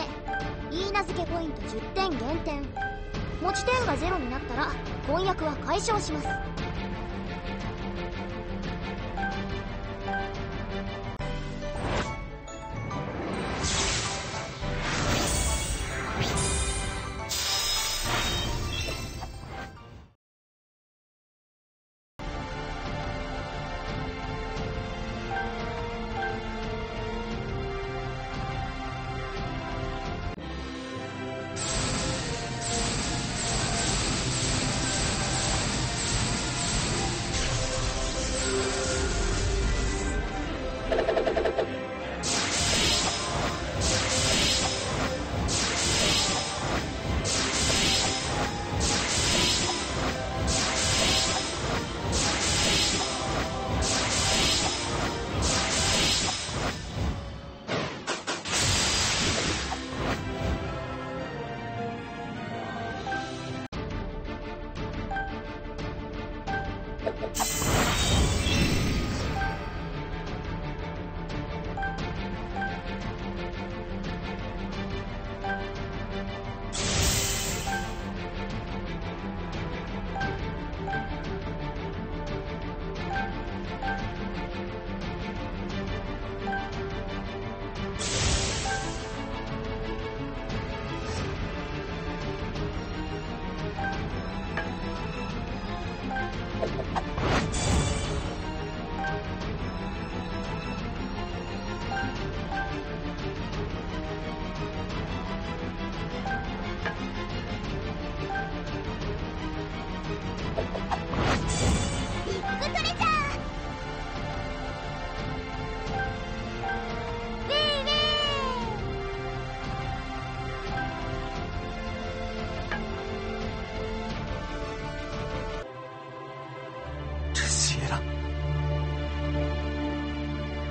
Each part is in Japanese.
いけポイント10点減点。持ち点が0になったら婚約は解消します。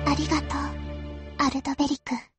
ありがとう、アルドベリク。